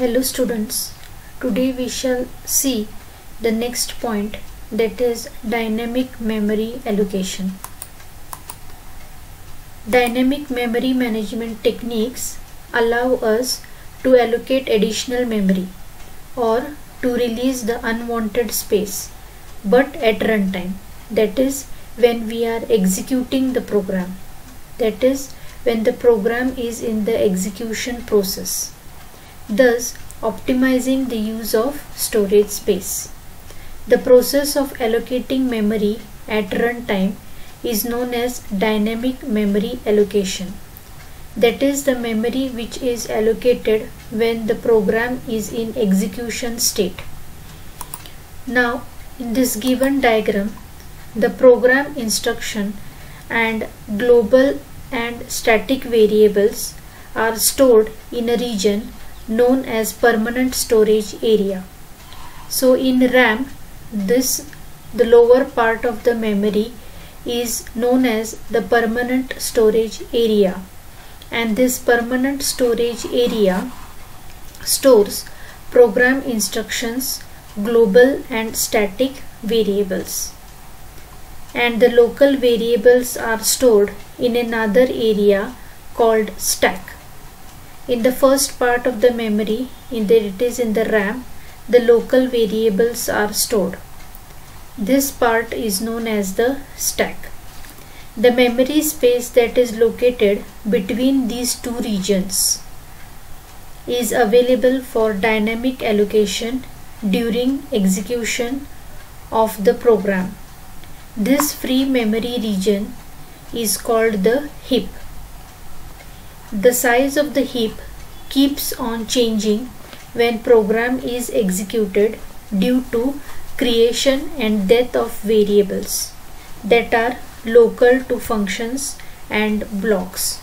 Hello students, today we shall see the next point that is dynamic memory allocation. Dynamic memory management techniques allow us to allocate additional memory or to release the unwanted space but at runtime. That is when we are executing the program. That is when the program is in the execution process thus optimizing the use of storage space. The process of allocating memory at runtime is known as dynamic memory allocation. That is the memory which is allocated when the program is in execution state. Now in this given diagram the program instruction and global and static variables are stored in a region known as permanent storage area. So in RAM this the lower part of the memory is known as the permanent storage area. And this permanent storage area stores program instructions global and static variables. And the local variables are stored in another area called stack in the first part of the memory in the, it is in the RAM the local variables are stored. This part is known as the stack. The memory space that is located between these two regions is available for dynamic allocation during execution of the program. This free memory region is called the heap the size of the heap keeps on changing when program is executed due to creation and death of variables that are local to functions and blocks.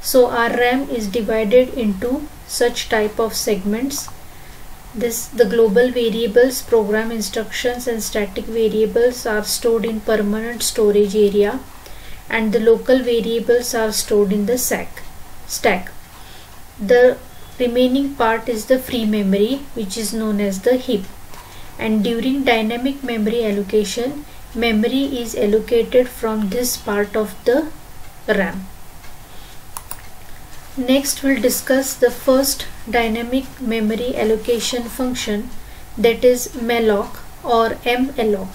So our RAM is divided into such type of segments. This the global variables, program instructions and static variables are stored in permanent storage area and the local variables are stored in the SAC stack. The remaining part is the free memory which is known as the heap and during dynamic memory allocation memory is allocated from this part of the RAM. Next we'll discuss the first dynamic memory allocation function that is malloc or malloc.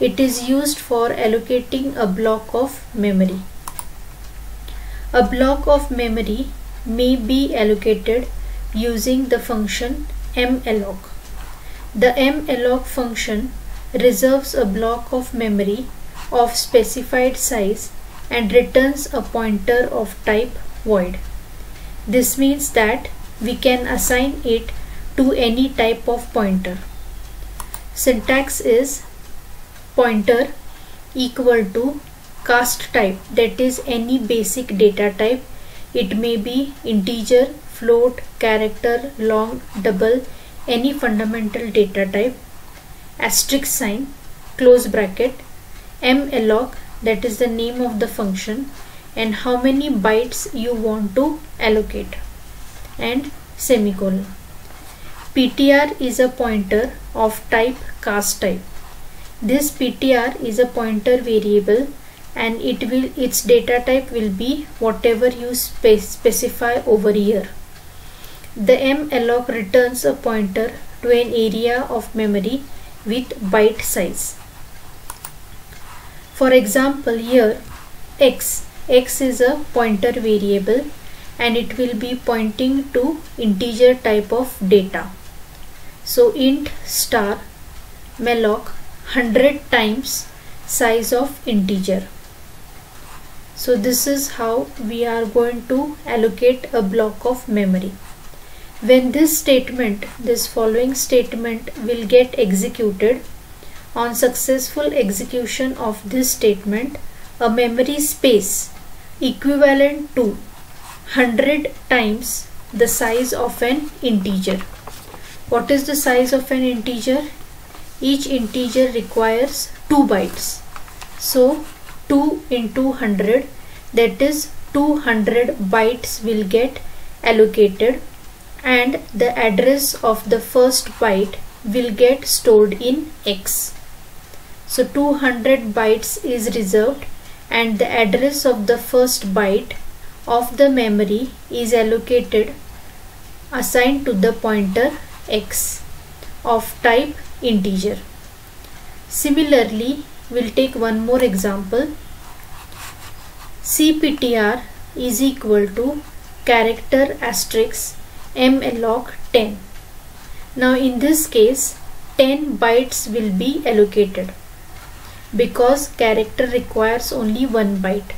It is used for allocating a block of memory. A block of memory may be allocated using the function malloc. The malloc function reserves a block of memory of specified size and returns a pointer of type void. This means that we can assign it to any type of pointer. Syntax is pointer equal to cast type that is any basic data type. It may be integer float character long double any fundamental data type. Asterisk sign close bracket malloc that is the name of the function and how many bytes you want to allocate and semicolon. Ptr is a pointer of type cast type. This ptr is a pointer variable and it will its data type will be whatever you spe specify over here. The malloc returns a pointer to an area of memory with byte size. For example here x x is a pointer variable and it will be pointing to integer type of data. So int star malloc 100 times size of integer so this is how we are going to allocate a block of memory. When this statement this following statement will get executed on successful execution of this statement a memory space equivalent to 100 times the size of an integer. What is the size of an integer? Each integer requires 2 bytes. So 2 into 100 that is 200 bytes will get allocated and the address of the first byte will get stored in X. So 200 bytes is reserved and the address of the first byte of the memory is allocated assigned to the pointer X of type integer. Similarly, we'll take one more example. CPTR is equal to character asterisk malloc 10. Now in this case 10 bytes will be allocated because character requires only one byte.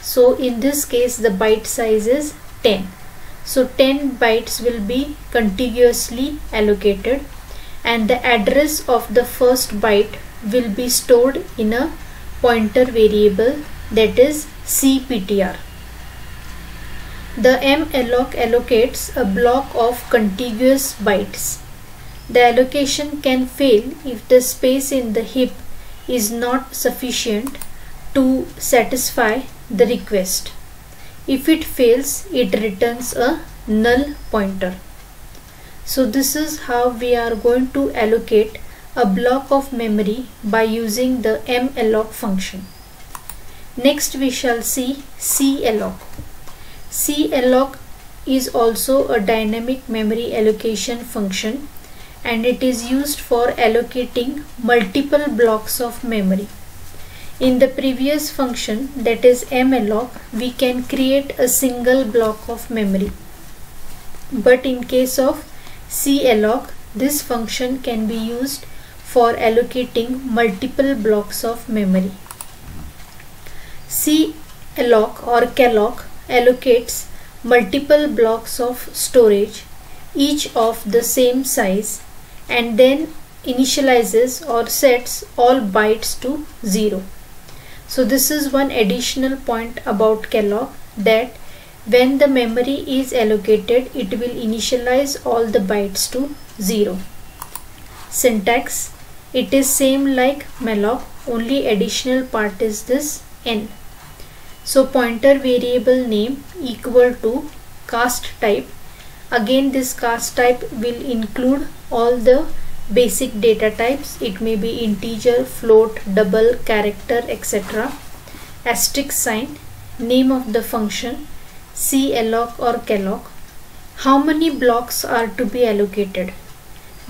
So in this case the byte size is 10. So 10 bytes will be contiguously allocated and the address of the first byte will be stored in a pointer variable that is cptr. The malloc allocates a block of contiguous bytes. The allocation can fail if the space in the heap is not sufficient to satisfy the request. If it fails, it returns a null pointer. So this is how we are going to allocate a block of memory by using the malloc function. Next we shall see calloc. calloc is also a dynamic memory allocation function and it is used for allocating multiple blocks of memory. In the previous function that is malloc we can create a single block of memory. But in case of calloc this function can be used for allocating multiple blocks of memory. calloc or calloc allocates multiple blocks of storage each of the same size and then initializes or sets all bytes to 0. So this is one additional point about calloc that when the memory is allocated, it will initialize all the bytes to 0. Syntax It is same like malloc, only additional part is this n. So pointer variable name equal to cast type. Again this cast type will include all the basic data types. It may be integer, float, double, character, etc. Asterisk sign, name of the function, calloc or calloc how many blocks are to be allocated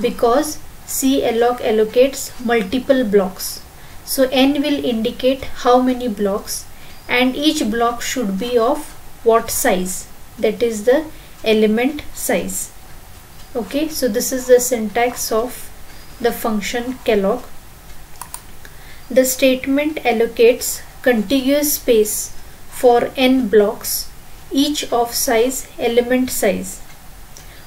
because calloc allocates multiple blocks. So n will indicate how many blocks and each block should be of what size? That is the element size. Okay so this is the syntax of the function calloc the statement allocates contiguous space for n blocks each of size element size.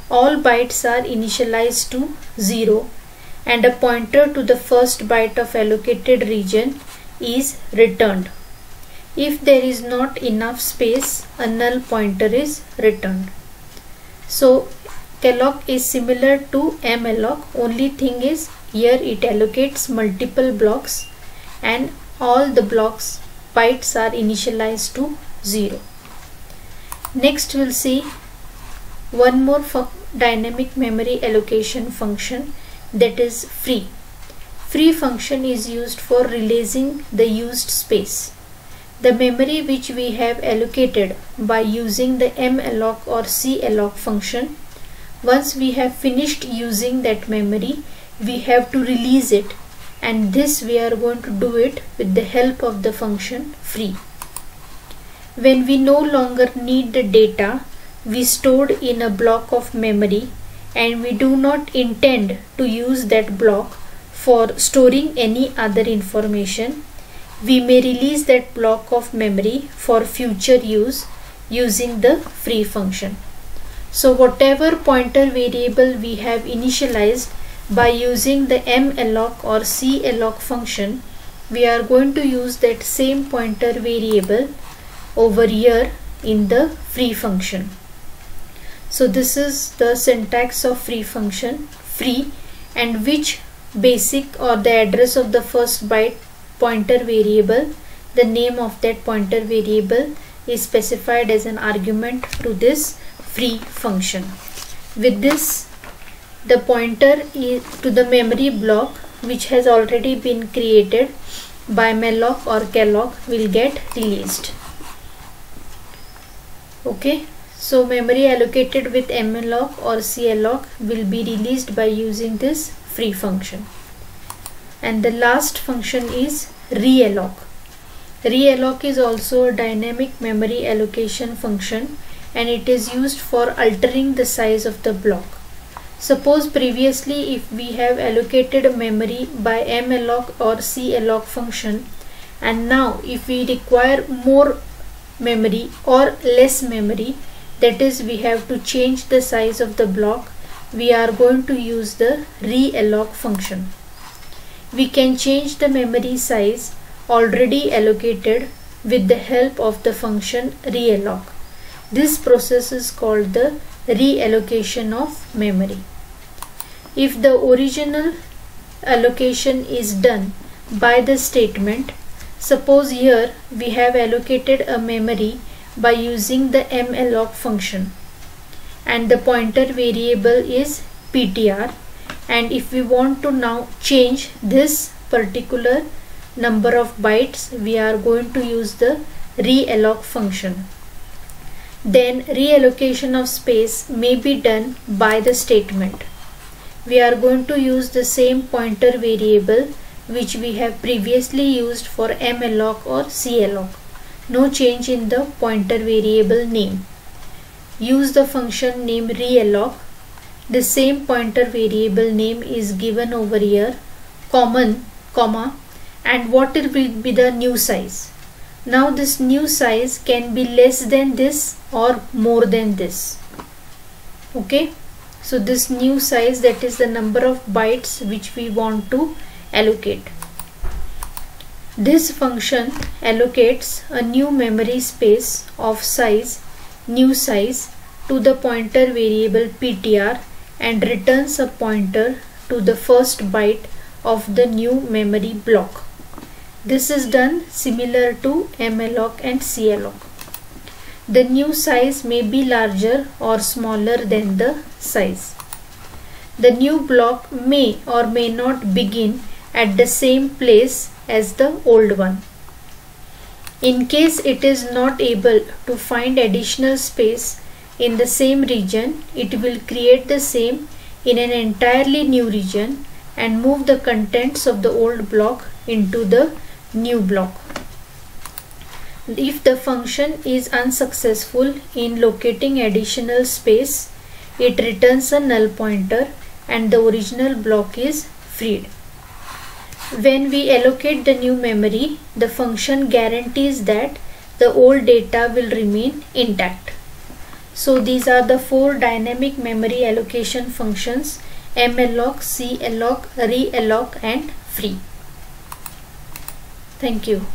All bytes are initialized to 0 and a pointer to the first byte of allocated region is returned. If there is not enough space, a null pointer is returned. So calloc is similar to malloc only thing is here it allocates multiple blocks and all the blocks bytes are initialized to 0 next we'll see one more dynamic memory allocation function that is free. Free function is used for releasing the used space. The memory which we have allocated by using the malloc or calloc function once we have finished using that memory we have to release it and this we are going to do it with the help of the function free. When we no longer need the data we stored in a block of memory and we do not intend to use that block for storing any other information, we may release that block of memory for future use using the free function. So whatever pointer variable we have initialized by using the malloc or calloc function, we are going to use that same pointer variable over here in the free function. So this is the syntax of free function free and which basic or the address of the first byte pointer variable the name of that pointer variable is specified as an argument to this free function. with this the pointer is to the memory block which has already been created by malloc or calloc will get released okay so memory allocated with malloc or calloc will be released by using this free function. And the last function is realloc. Realloc is also a dynamic memory allocation function and it is used for altering the size of the block. Suppose previously if we have allocated memory by malloc or calloc function and now if we require more memory or less memory that is we have to change the size of the block we are going to use the realloc function. We can change the memory size already allocated with the help of the function realloc. This process is called the reallocation of memory if the original allocation is done by the statement suppose here we have allocated a memory by using the malloc function. And the pointer variable is ptr and if we want to now change this particular number of bytes we are going to use the realloc function. Then reallocation of space may be done by the statement. We are going to use the same pointer variable which we have previously used for malloc or calloc. No change in the pointer variable name. Use the function name realloc. The same pointer variable name is given over here common comma and what will be the new size. Now this new size can be less than this or more than this. Okay so this new size that is the number of bytes which we want to allocate this function allocates a new memory space of size new size to the pointer variable ptr and returns a pointer to the first byte of the new memory block this is done similar to malloc and calloc the new size may be larger or smaller than the size. The new block may or may not begin at the same place as the old one. In case it is not able to find additional space in the same region, it will create the same in an entirely new region and move the contents of the old block into the new block. If the function is unsuccessful in locating additional space, it returns a null pointer and the original block is freed. When we allocate the new memory, the function guarantees that the old data will remain intact. So these are the four dynamic memory allocation functions malloc, calloc, realloc and free. Thank you.